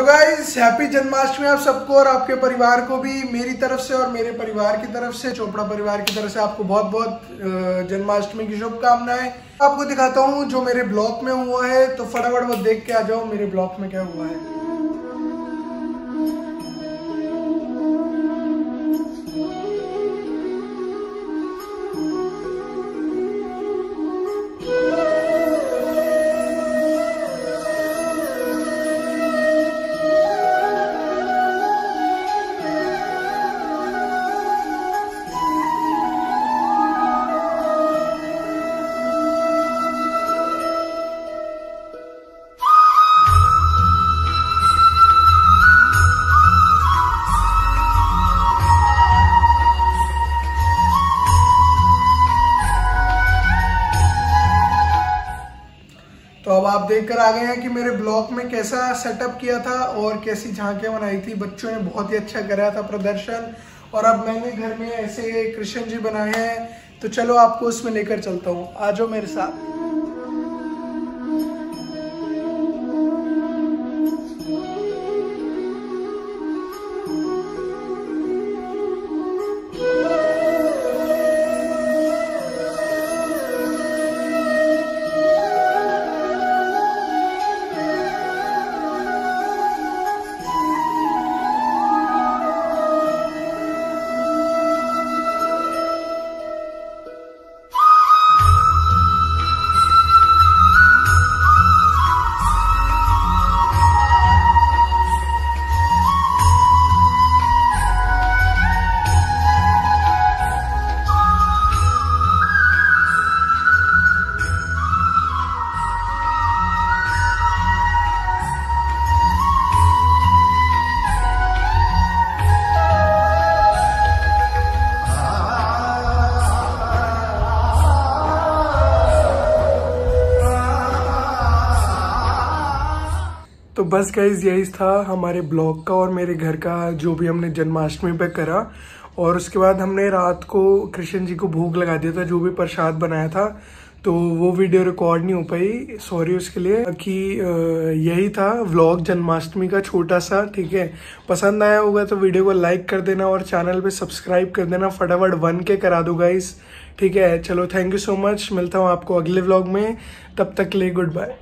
तो guys happy Janmashtami आप सबको और आपके परिवार को भी, मेरी तरफ़ से और मेरे परिवार की तरफ़ से, चोपड़ा परिवार की तरफ़ से आपको बहुत बहुत जन्माष्टमी की शुभकामनाएँ। आपको दिखाता हूँ, जो मेरे ब्लॉक में हुआ है तो फटाफट वो देख के आ जाओ, मेरे ब्लॉक में क्या हुआ है। आप देख कर आ गए हैं कि मेरे ब्लॉक में कैसा सेटअप किया था और कैसी झांकियाँ बनाई थी। बच्चों ने बहुत ही अच्छा कराया था प्रदर्शन और अब मैंने घर में ऐसे कृष्ण जी बनाए हैं। तो चलो आपको उसमें लेकर चलता हूँ। आ जाओ मेरे साथ। तो बस गाइज़ यही था हमारे ब्लॉग का और मेरे घर का जो भी हमने जन्माष्टमी पे करा। और उसके बाद हमने रात को कृष्ण जी को भोग लगा दिया था, जो भी प्रसाद बनाया था। तो वो वीडियो रिकॉर्ड नहीं हो पाई। सॉरी उसके लिए कि यही था व्लॉग जन्माष्टमी का छोटा सा, ठीक है? पसंद आया होगा तो वीडियो को लाइक कर देना और चैनल पे सब्सक्राइब कर देना। फटाफट वन के करा दो गाइस ठीक है? चलो थैंक यू सो मच मिलता हूँ आपको अगले व्लॉग में। तब तक ले गुड बाय